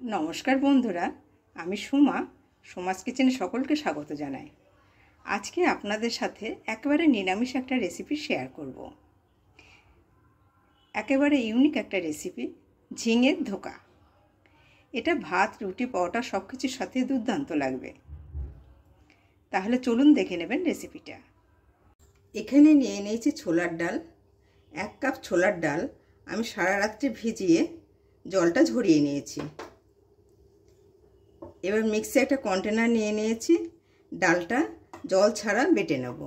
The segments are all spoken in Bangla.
নমস্কার বন্ধুরা, আমি সুমা সমাজ কিচেনে সকলকে স্বাগত জানাই। আজকে আপনাদের সাথে একেবারে নিরামিষ একটা রেসিপি শেয়ার করব। একেবারে ইউনিক একটা রেসিপি ঝিঙের ধোকা। এটা ভাত, রুটি, পরোটা সব কিছুর সাথে দুর্দান্ত লাগবে। তাহলে চলুন দেখে নেবেন রেসিপিটা এখানে নিয়ে নিয়েছি ছোলার ডাল। এক কাপ ছোলার ডাল আমি সারা রাত্রে ভিজিয়ে জলটা ঝরিয়ে নিয়েছি। এবার মিক্সি একটা কন্টেনার নিয়ে নিয়েছি। ডালটা জল ছাড়া বেটে নেব।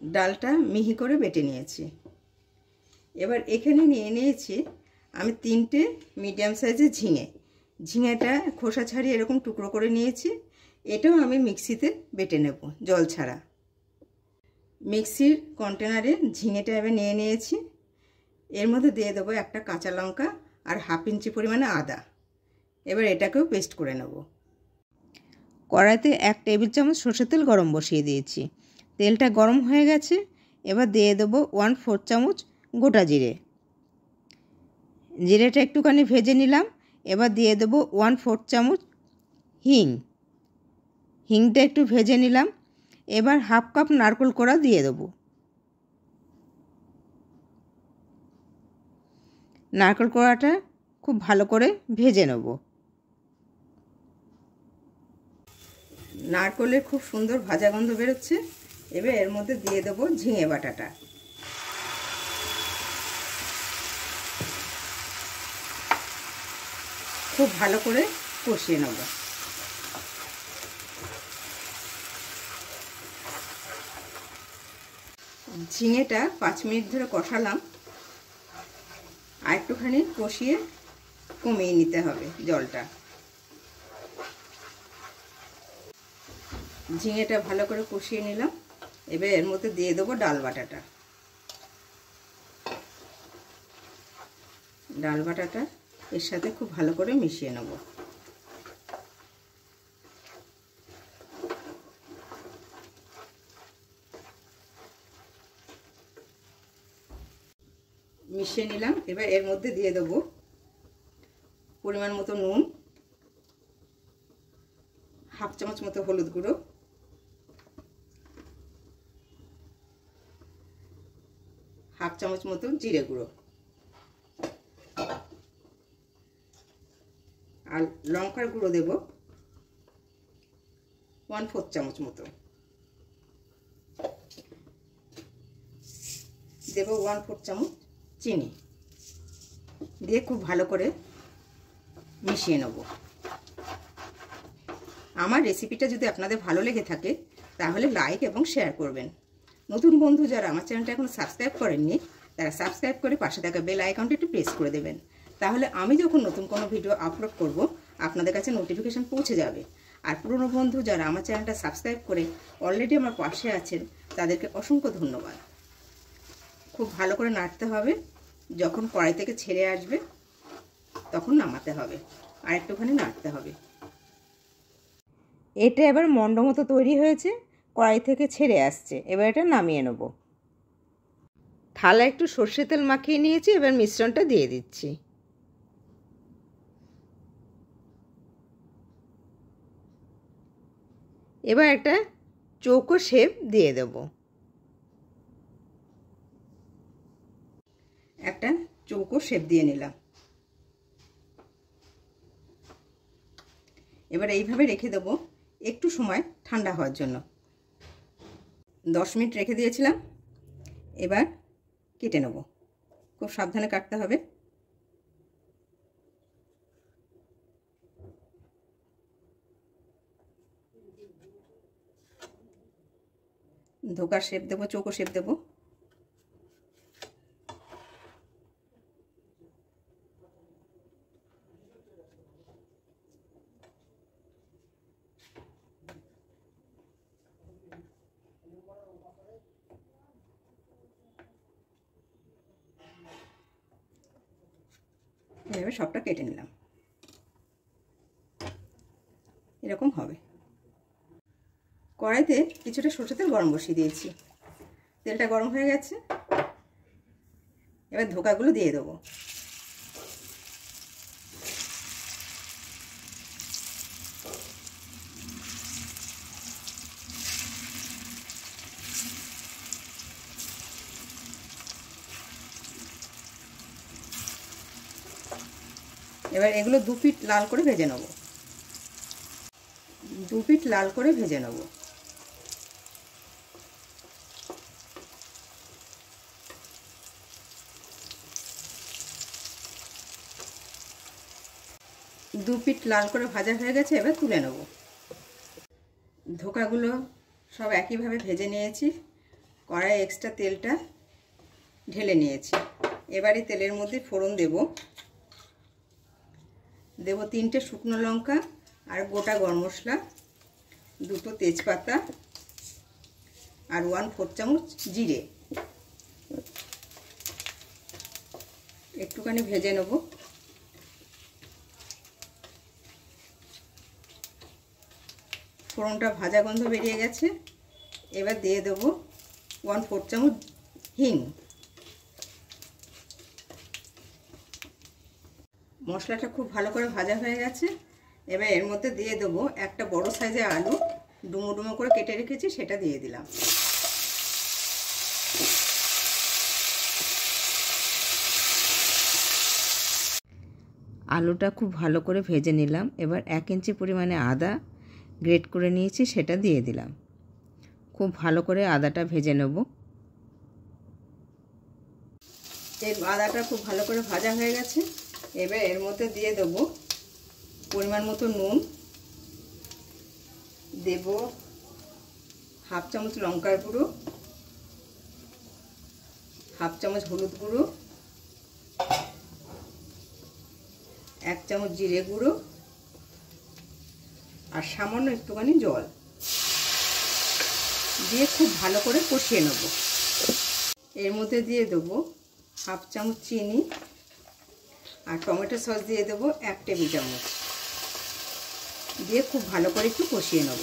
ডালটা মিহি করে বেটে নিয়েছি। এবার এখানে নিয়ে নিয়েছি আমি তিনটে মিডিয়াম সাইজের ঝিঙে। ঝিঙেটা খোসা ছাড়িয়ে এরকম টুকরো করে নিয়েছি। এটাও আমি মিক্সিতে বেটে নেব জল ছাড়া। মিক্সির কন্টেনারে ঝিঙেটা এবার নিয়ে নিয়েছি। এর মধ্যে দিয়ে দেবো একটা কাঁচা লঙ্কা আর হাফ ইঞ্চি পরিমাণে আদা। এবার এটাকেও পেস্ট করে নেব। কড়াইতে এক টেবিল চামচ সর্ষের তেল গরম বসিয়ে দিয়েছি। তেলটা গরম হয়ে গেছে, এবার দিয়ে দেবো ওয়ান ফোর চামচ গোটা জিরে। জিরেটা একটুখানি ভেজে নিলাম, এবার দিয়ে দেবো ওয়ান ফোর চামচ হিং। হিংটা একটু ভেজে নিলাম, এবার হাফ কাপ নারকোল কোড়া দিয়ে দেবো। নারকেল কোড়াটা খুব ভালো করে ভেজে নেব। নারকলের খুব সুন্দর ভাজা গন্ধ বেরোচ্ছে। এবার এর মধ্যে দিয়ে দেবো ঝিঙে বাটাটা। খুব ভালো করে কষিয়ে নেব। ঝিঙেটা পাঁচ মিনিট ধরে কষালাম। আর একটুখানি কষিয়ে কমিয়ে নিতে হবে জলটা। ঝিঙেটা ভালো করে কষিয়ে নিলাম। এবার এর মধ্যে দিয়ে দেবো ডাল বাটাটা। ডাল বাটাটা এর সাথে খুব ভালো করে মিশিয়ে নেব। মিশিয়ে নিলাম। এবার এর মধ্যে দিয়ে দেবো পরিমাণ মতো নুন, হাফ চামচ মতো হলুদ গুঁড়ো হাফ চামচ মতো জিরে গুঁড়ো। আর লঙ্কার গুঁড়ো দেব ওয়ান ফোর চামচ মতো দেব ওয়ান ফোর চামচ চিনি। দিয়ে খুব ভালো করে মিশিয়ে নেব। আমার রেসিপিটা যদি আপনাদের ভালো লেগে থাকে, তাহলে লাইক এবং শেয়ার করবেন। নতুন বন্ধু যারা আমার চ্যানেলটা এখন সাবস্ক্রাইব করেননি, তারা সাবস্ক্রাইব করে পাশে থাকা বেল আইকনটা একটু প্রেস করে দেবেন। তাহলে আমি যখন নতুন কোনো ভিডিও আপলোড করব, আপনাদের কাছে নোটিফিকেশান পৌঁছে যাবে। আর পুরনো বন্ধু যারা আমার চ্যানেলটা সাবস্ক্রাইব করে অলরেডি আমার পাশে আছেন, তাদেরকে অসংখ্য ধন্যবাদ। খুব ভালো করে নাড়তে হবে। যখন কড়াই থেকে ছেড়ে আসবে, তখন নামাতে হবে। আর একটুখানি নাড়তে হবে। এটা এবার মন্ড মতো তৈরি হয়েছে। কড়াই থেকে ছেড়ে আসছে। এবার এটা নামিয়ে নেব। থালা একটু সর্ষে তেল মাখিয়ে নিয়েছি, এবার মিশ্রণটা দিয়ে দিচ্ছি। এবার একটা চৌকো শেপ দিয়ে দেব। একটা চৌকো শেপ দিয়ে নিলাম। এবার এইভাবে রেখে দেবো একটু সময় ঠান্ডা হওয়ার জন্য। দশ মিনিট রেখে দিয়েছিলাম। এবার কেটে নেব। খুব সাবধানে কাটতে হবে। ধোকার শেপ দেবো, চৌকো শেপ দেবো। এভাবে সবটা কেটে নিলাম। এরকম হবে। কড়াইতে কিছুটা সরষে তেল গরম বসিয়ে দিয়েছি। তেলটা গরম হয়ে গেছে। এবার ধোকাগুলো দিয়ে দেবো। এবার এগুলো দু পিঠ লাল করে ভেজে নেব। দু পিঠ লাল করে ভেজে নেব। দু পিঠ লাল করে ভাজা হয়ে গেছে, এবার তুলে নেব। ধোকাগুলো সব একইভাবে ভেজে নিয়েছি। কড়াই এক্সট্রা তেলটা ঢেলে নিয়েছি। এবারে তেলের মধ্যে ফোড়ন দেব। দেব তিনটে শুকনো লঙ্কা আর গোটা গরম মশলা, দুটো তেজপাতা আর ওয়ান ফোর চামচ জিরে। একটুখানি ভেজে নেব। ফোড়নটা ভাজা গন্ধ বেরিয়ে গেছে। এবার দিয়ে দেবো ওয়ান ফোর চামচ হিং। মশলাটা খুব ভালো করে ভাজা হয়ে গেছে। এবার এর মধ্যে দিয়ে দেবো একটা বড় সাইজের আলু। ডুমো ডুমো করে কেটে রেখেছি, সেটা দিয়ে দিলাম। আলুটা খুব ভালো করে ভেজে নিলাম। এবার এক ইঞ্চি পরিমাণে আদা গ্রেট করে নিয়েছি, সেটা দিয়ে দিলাম। খুব ভালো করে আদাটা ভেজে নেব। আদাটা খুব ভালো করে ভাজা হয়ে গেছে। এবার এর মধ্যে দিয়ে দেব পরিমাণ মতো নুন। দেব হাফ চামচ লঙ্কার গুঁড়ো, হাফ চামচ হলুদ গুঁড়ো, এক চামচ জিরে গুঁড়ো আর সামান্য একটুখানি জল। দিয়ে খুব ভালো করে কষিয়ে নেব। এর মধ্যে দিয়ে দেবো হাফ চামচ চিনি। আর টমেটো সস দিয়ে দেবো এক টেবিল চামচ। দিয়ে খুব ভালো করে একটু কষিয়ে নেব।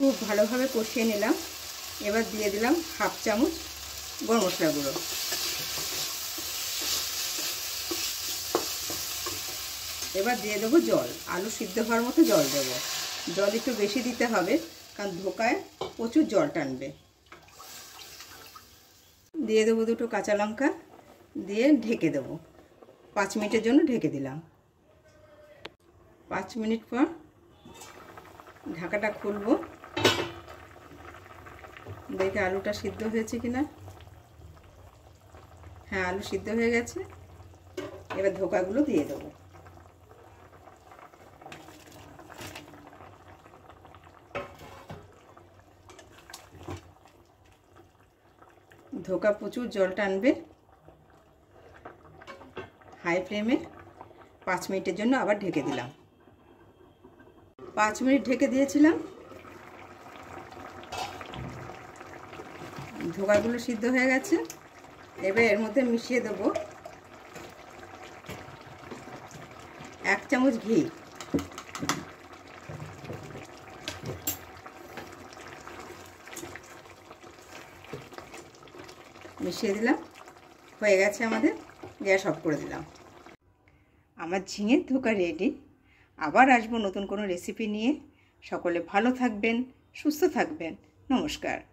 খুব ভালোভাবে কষিয়ে নিলাম। এবার দিয়ে দিলাম হাফ চামচ গরম মশলা গুঁড়ো। এবার দিয়ে দেবো জল। আলু সিদ্ধ হওয়ার মতো জল দেবো। জল একটু বেশি দিতে হবে, কারণ ধোকায় প্রচুর জল টানবে। দিয়ে দেবো দুটো কাঁচা লঙ্কা দিয়ে ঢেকে দেবো। পাঁচ মিনিটের জন্য ঢেকে দিলাম। পাঁচ মিনিট পর ঢাকাটা খুলবো। দেখে আলুটা সিদ্ধ হয়েছে কিনা। হ্যাঁ আলু সিদ্ধ হয়ে গেছে। এবার ধোকাগুলো দিয়ে দেবো। ধোকা প্রচুর জল টানবে হাই ফ্লেমে পাঁচ মিনিটের জন্য আবার ঢেকে দিলাম। পাঁচ মিনিট ঢেকে দিয়েছিলাম। ধোকাগুলো সিদ্ধ হয়ে গেছে। এবার এর মধ্যে মিশিয়ে দেবো। এক চামচ ঘি। মিশিয়ে দিলাম। হয়ে গেছে আমাদের। গ্যাস অফ করে দিলাম। আমার ঝিঙের ধোকা রেডি আবার আসব নতুন কোনো রেসিপি নিয়ে। সকলে ভালো থাকবেন, সুস্থ থাকবেন। নমস্কার।